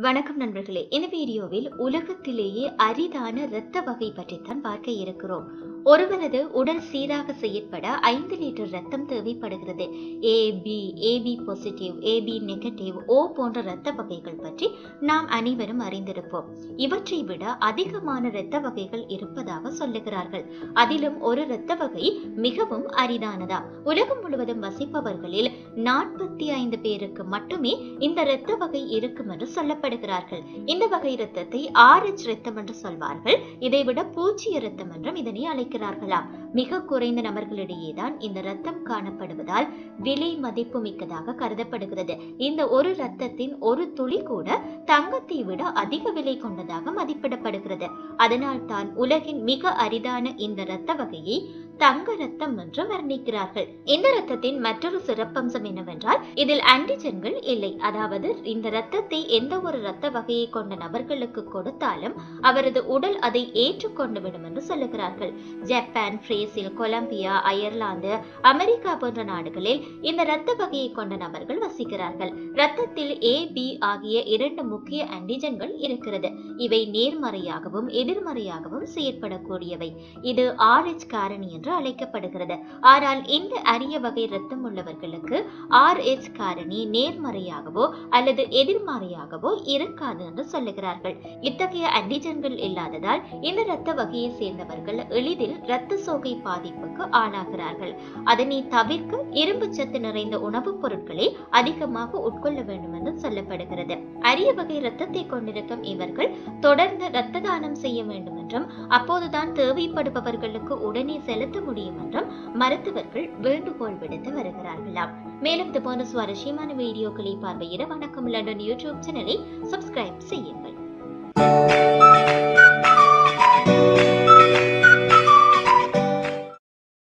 வணக்கம் நண்பர்களே. இந்த வீடியோவில் உலகத்திலேயே அரிதான இரத்த வகை பற்றித்தான் பார்க்க இருக்கிறோம். ஒருவரது உடல் சீராக செயற்பட ஐந்து லிட்டர் ரத்தம் தேவைப்படுகிறது. A B AB positive AB negative O போன்ற இரத்த வகைகள் பற்றி நாம் அனைவரும் அறிந்திருப்போம். இவற்றை விட அதிகமான இரத்த வகைகள் இருப்பதாக சொல்லுகிறார்கள். அதிலும் ஒரு இரத்த வகை மிகவும் அரிதானதா? உலகம் முழுவதும் வசிப்பவர்களில் நாற்பத்தி ஐந்து பேருக்கு மட்டுமே இந்த இரத்த வகை இருக்கும் என்று சொல்லப்படுகிறார்கள். இந்த வகை இரத்தத்தை ஆர்எச் இரத்தம் என்று சொல்வார்கள். இதைவிட பூச்சிய இரத்தம் என்றும் இதனை करा भला। மிக குறைந்த நபர்களிடையே தான் இந்த ரத்தம் காணப்படுவதால் விலை மதிப்பு மிக்கதாக கருதப்படுகிறது. இந்த ஒரு ரத்தத்தின் ஒரு துளி கூட தங்கத்தை விட அதிக விலை கொண்டதாக மதிப்பிடப்படுகிறது. அதனால் தான் உலகின் மிக அரிதான இந்த இரத்த வகையை தங்க ரத்தம் என்று வர்ணிக்கிறார்கள். இந்த ரத்தத்தின் மற்றொரு சிறப்பம்சம் என்னவென்றால் இதில் ஆன்டிஜென்கள் இல்லை. அதாவது இந்த ரத்தத்தை எந்த ஒரு இரத்த வகையை கொண்ட நபர்களுக்கு கொடுத்தாலும் அவரது உடல் அதை ஏற்றுக்கொண்டு விடும் என்று சொல்லுகிறார்கள். Japan Brazil Colombia Ireland America போன்ற நாடுகளில் இந்த இரத்த வகையை கொண்ட நபர்கள் வசிக்கிறார்கள். இரத்தத்தில் ஏ பி ஆகிய இரண்டு முக்கிய ஆன்டிஜென்கள் இருக்கிறது. இவை நேர்மறையாகவும் எதிர்மறையாகவும் செயற்படக்கூடியவை. இது ஆர்எச் காரணி என்று அழைக்கப்படுகிறது. ஆனால் இந்த அரிய வகை இரத்தம் உள்ளவர்களுக்கு ஆர்எச் காரணி நேர்மறையாகவோ அல்லது எதிர்மறையாகவோ இருக்காது என்று சொல்லுகிறார்கள். இத்தகைய ஆன்டிஜன்கள் இல்லாததால் இந்த இரத்த வகையை சேர்ந்தவர்கள் எளிதில் இரத்த சோகை பாதிப்புக்கு ஆளாகிறார்கள். அதனை தவிர்க்க இரும்பு சத்து நிறைந்த உணவுப் பொருட்களை அதிகமாக உட்கொள்ள வேண்டும் என்று சொல்லப்படுகிறது. அரிய வகை இரத்தத்தை கொண்டிருக்கும் இவர்கள் தொடர்ந்து இரத்த தானம் செய்ய வேண்டும் என்றும் அப்போதுதான் தேவைப்படுபவர்களுக்கு உடனே செலுத்த முடியும் என்றும் மருத்துவர்கள் வேண்டுகோள் விடுத்து வருகிறார்களாம். மேலும் இது போன்ற சுவாரஸ்யமான வீடியோக்களை பார்வையிட வணக்கம். லண்டன் யூடியூப் சேனலை சப்ஸ்கிரைப் செய்யுங்கள்.